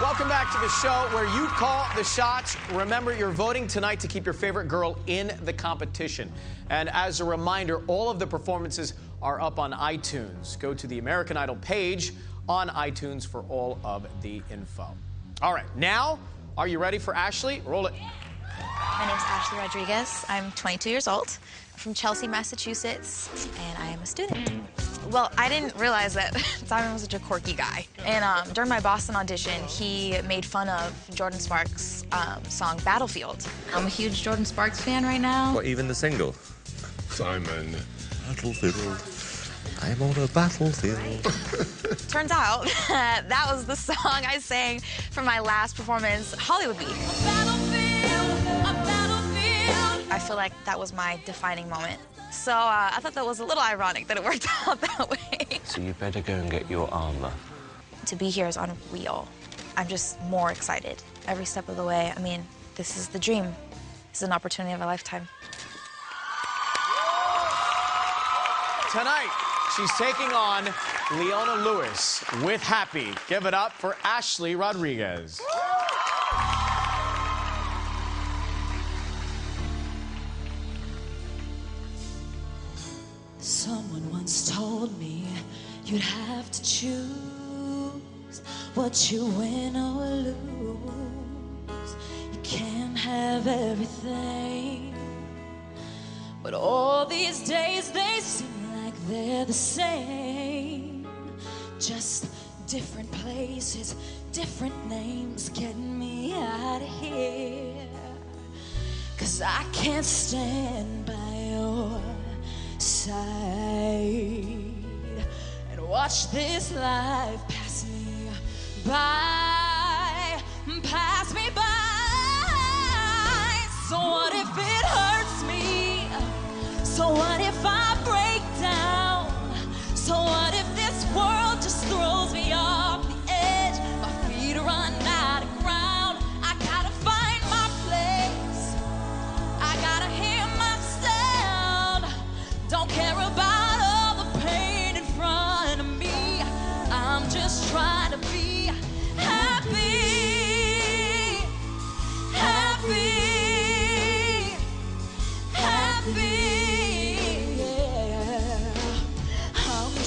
Welcome back to the show where you call the shots. Remember, you're voting tonight to keep your favorite girl in the competition. And as a reminder, all of the performances are up on iTunes. Go to the American Idol page on iTunes for all of the info. All right, now, are you ready for Ashley? Roll it. My name is Ashley Rodriguez. I'm 22 years old. From Chelsea, Massachusetts, and I am a student. Well, I didn't realize that Simon was such a quirky guy. And um, during my Boston audition, he made fun of Jordin Sparks' um, song Battlefield. I'm a huge Jordin Sparks fan right now. What, even the single? Simon. Battlefield. I'm on a battlefield. Turns out that was the song I sang for my last performance, Hollywood Week. I feel like that was my defining moment. So uh, I thought that was a little ironic that it worked out that way. so you better go and get your armor. to be here is unreal. I'm just more excited every step of the way. I mean, this is the dream. This is an opportunity of a lifetime. Tonight, she's taking on Leona Lewis with Happy. Give it up for Ashley Rodriguez. Someone once told me you'd have to choose what you win or lose. You can't have everything. But all these days they seem like they're the same. Just different places, different names getting me out of here. Cause I can't stand by your side and watch this life pass me by, pass me by. So what if it hurts me? So what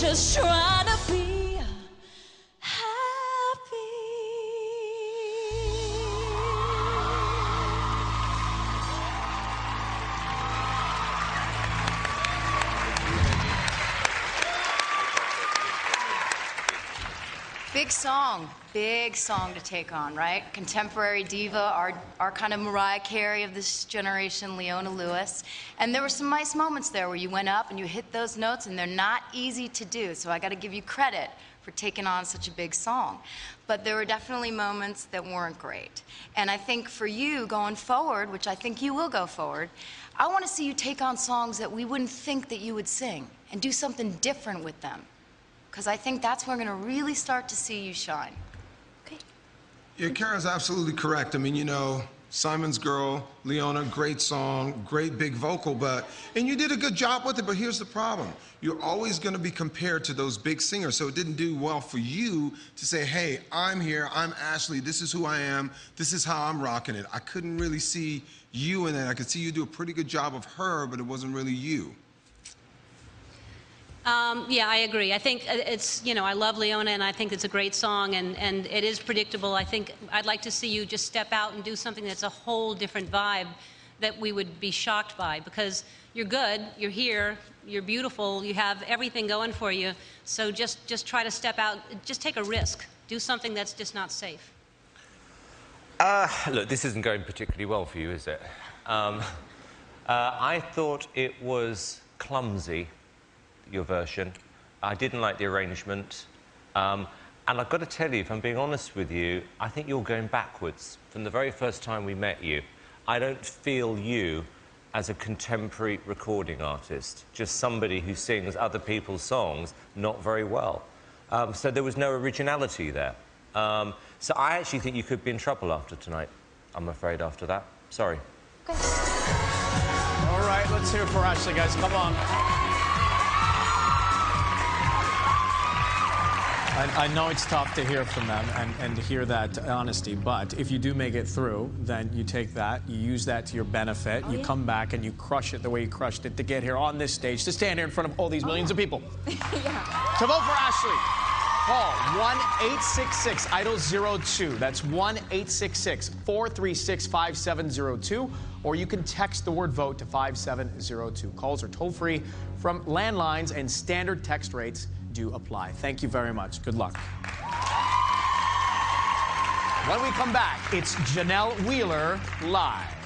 just trying Big song, big song to take on, right? Contemporary diva, our, our kind of Mariah Carey of this generation, Leona Lewis. And there were some nice moments there where you went up and you hit those notes, and they're not easy to do. So I got to give you credit for taking on such a big song. But there were definitely moments that weren't great. And I think for you going forward, which I think you will go forward, I want to see you take on songs that we wouldn't think that you would sing and do something different with them because I think that's where we're going to really start to see you shine. Okay? Yeah, Kara's absolutely correct. I mean, you know, Simon's Girl, Leona, great song, great big vocal, but, and you did a good job with it, but here's the problem. You're always gonna be compared to those big singers, so it didn't do well for you to say, hey, I'm here, I'm Ashley, this is who I am, this is how I'm rocking it. I couldn't really see you in it. I could see you do a pretty good job of her, but it wasn't really you. Um, yeah, I agree. I think uh, it's, you know, I love Leona and I think it's a great song and, and it is predictable. I think I'd like to see you just step out and do something that's a whole different vibe that we would be shocked by because you're good, you're here, you're beautiful, you have everything going for you. So just, just try to step out, just take a risk. Do something that's just not safe. Uh, look, this isn't going particularly well for you, is it? Um, uh, I thought it was clumsy, your version. I didn't like the arrangement. Um, and I've got to tell you, if I'm being honest with you, I think you're going backwards. From the very first time we met you, I don't feel you as a contemporary recording artist, just somebody who sings other people's songs not very well. Um, so there was no originality there. Um, so I actually think you could be in trouble after tonight. I'm afraid after that. Sorry. Okay. All right, let's hear it for Ashley, guys. Come on. I, I know it's tough to hear from them and, and to hear that honesty, but if you do make it through, then you take that, you use that to your benefit, oh, you come back and you crush it the way you crushed it to get here on this stage, to stand here in front of all these oh. millions of people. yeah. To vote for Ashley, call 1 866 Idol 02. That's 1 866 436 5702. Or you can text the word vote to 5702. Calls are toll free from landlines, and standard text rates do apply. Thank you very much. Good luck. When we come back, it's Janell Wheeler live.